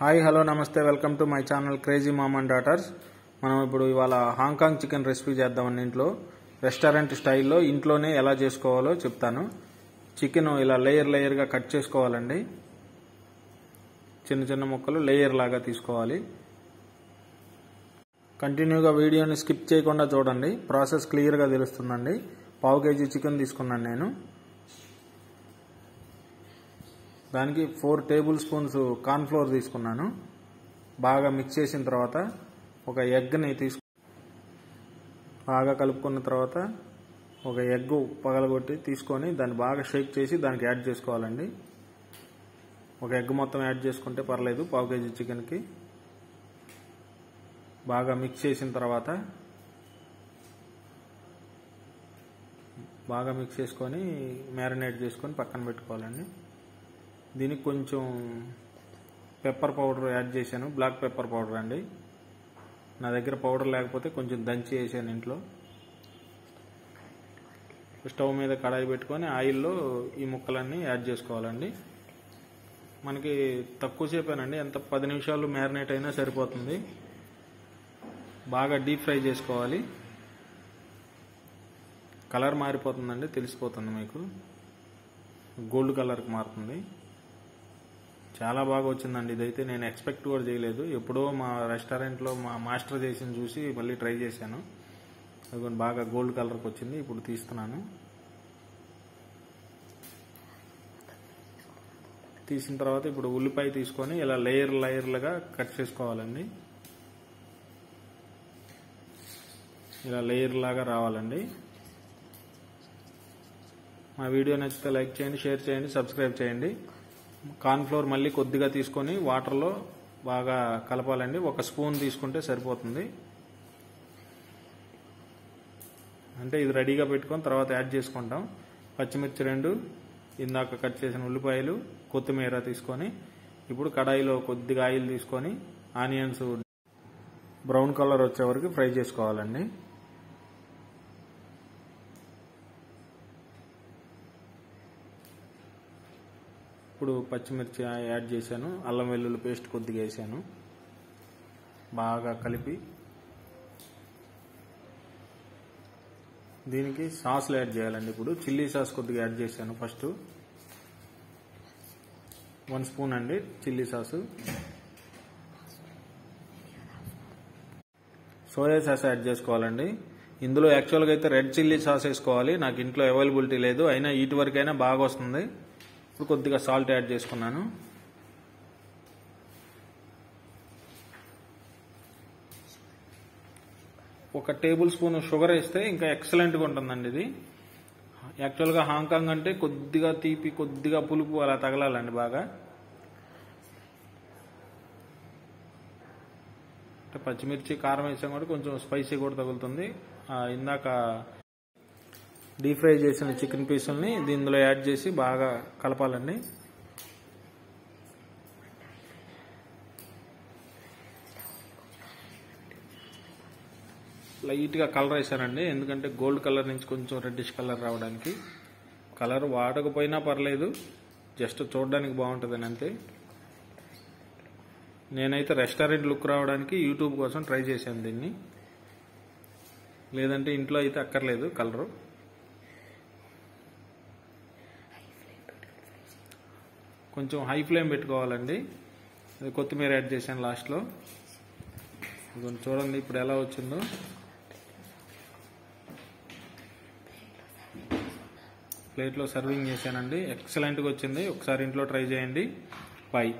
Hi hello నమస్తే welcome to my channel crazy mom and daughters. మనం ఇప్పుడు ఇవాళ హాంకాంగ్ చికెన్ రెసిపీ చేద్దామని ఇంట్లో రెస్టారెంట్ స్టైల్లో ఇంట్లోనే ఎలా చేసుకోవాలో చెప్తాను. చికెన్ ఇలా లేయర్ లేయర్గా కట్ చేసుకోవాలండి. చిన్న చిన్న ముక్కలు లేయర్ లాగా తీసుకోవాలి. కంటిన్యూగా వీడియోని స్కిప్ చేయకుండా చూడండి. ప్రాసెస్ క్లియర్గా తెలుస్తుందండి. పావు కేజీ చికెన్ తీసుకున్నాను నేను. దానికి ఫోర్ టేబుల్ స్పూన్స్ కార్న్ఫ్లోర్ తీసుకున్నాను. బాగా మిక్స్ చేసిన తర్వాత ఒక ఎగ్ని తీసుకు బాగా కలుపుకున్న తర్వాత ఒక ఎగ్ పగలగొట్టి తీసుకొని దాన్ని బాగా షేక్ చేసి దానికి యాడ్ చేసుకోవాలండి. ఒక ఎగ్ మొత్తం యాడ్ చేసుకుంటే పర్లేదు పావు కేజీ చికెన్కి బాగా మిక్స్ చేసిన తర్వాత బాగా మిక్స్ చేసుకొని మ్యారినేట్ చేసుకొని పక్కన పెట్టుకోవాలండి. దీనికి కొంచెం పెప్పర్ పౌడర్ యాడ్ చేశాను. బ్లాక్ పెప్పర్ పౌడర్ అండి. నా దగ్గర పౌడర్ లేకపోతే కొంచెం దంచి వేసాను ఇంట్లో. స్టవ్ మీద కడాయి పెట్టుకొని ఆయిల్లో ఈ ముక్కలన్నీ యాడ్ చేసుకోవాలండి. మనకి తక్కువసేపేనండి ఎంత పది నిమిషాలు మ్యారినేట్ అయినా సరిపోతుంది. బాగా డీప్ ఫ్రై చేసుకోవాలి. కలర్ మారిపోతుందండి తెలిసిపోతుంది మీకు. గోల్డ్ కలర్కి మారుతుంది. చాలా బాగా వచ్చిందండి. ఇదైతే నేను ఎక్స్పెక్ట్ కూడా చేయలేదు. ఎప్పుడో మా రెస్టారెంట్లో మా మాస్టర్ చేసిన చూసి మళ్ళీ ట్రై చేశాను. అది బాగా గోల్డ్ కలర్కి వచ్చింది. ఇప్పుడు తీస్తున్నాను. తీసిన తర్వాత ఇప్పుడు ఉల్లిపాయ తీసుకొని ఇలా లేయర్ లేయర్లుగా కట్ చేసుకోవాలండి. ఇలా లేయర్ లాగా రావాలండి. మా వీడియో నచ్చితే లైక్ చేయండి షేర్ చేయండి సబ్స్క్రైబ్ చేయండి. కార్న్ఫ్లోర్ మళ్ళీ కొద్దిగా తీసుకొని వాటర్లో బాగా కలపాలండి. ఒక స్పూన్ తీసుకుంటే సరిపోతుంది. అంటే ఇది రెడీగా పెట్టుకొని తర్వాత యాడ్ చేసుకుంటాం. పచ్చిమిర్చి రెండు ఇందాక కట్ చేసిన ఉల్లిపాయలు కొత్తిమీర తీసుకొని ఇప్పుడు కడాయిలో కొద్దిగా ఆయిల్ తీసుకొని ఆనియన్స్ బ్రౌన్ కలర్ వచ్చే వరకు ఫ్రై చేసుకోవాలండి. ఇప్పుడు పచ్చిమిర్చి యాడ్ చేశాను అల్లం వెల్లుల్లి పేస్ట్ కొద్దిగా వేసాను. బాగా కలిపి దీనికి సాస్లు యాడ్ చేయాలండి ఇప్పుడు. చిల్లీ సాస్ కొద్దిగా యాడ్ చేశాను ఫస్ట్. వన్ స్పూన్ అండి chilli sauce. Soya sauce add చేసుకోవాలండి. ఇందులో యాక్చువల్గా అయితే రెడ్ చిల్లీ సాస్ వేసుకోవాలి. నాకు ఇంట్లో అవైలబిలిటీ లేదు. అయినా ఇటు వరకైనా బాగా వస్తుంది. ఇప్పుడు కొద్దిగా సాల్ట్ యాడ్ చేసుకున్నాను. ఒక టేబుల్ స్పూన్ షుగర్ వేస్తే ఇంకా ఎక్సలెంట్గా ఉంటుందండి ఇది. యాక్చువల్గా హాంకాంగ్ అంటే కొద్దిగా తీపి కొద్దిగా పులుపు అలా తగలాలండి బాగా. అంటే పచ్చిమిర్చి కారం వేసాం కూడా కొంచెం స్పైసీ కూడా తగులుతుంది. ఇందాక డీప్ ఫ్రై చేసిన చికెన్ పీసుల్ని దీనిలో యాడ్ చేసి బాగా కలపాలండి. లైట్గా కలర్ వేసానండి. ఎందుకంటే గోల్డ్ కలర్ నుంచి కొంచెం రెడ్డిష్ కలర్ రావడానికి. కలర్ వాడకపోయినా పర్లేదు. జస్ట్ చూడడానికి బాగుంటుందని అంతే. నేనైతే రెస్టారెంట్ లుక్ రావడానికి యూట్యూబ్ కోసం ట్రై చేశాను దీన్ని. లేదంటే ఇంట్లో అయితే అక్కర్లేదు కలరు. కొంచెం హై ఫ్లేమ్ పెట్టుకోవాలండి. అది కొత్తిమీర యాడ్ చేశాను లాస్ట్లో. కొంచెం చూడండి ఇప్పుడు ఎలా వచ్చిందో. ప్లేట్లో సర్వింగ్ చేశానండి. ఎక్సలెంట్గా వచ్చింది. ఒకసారి ఇంట్లో ట్రై చేయండి. బాయ్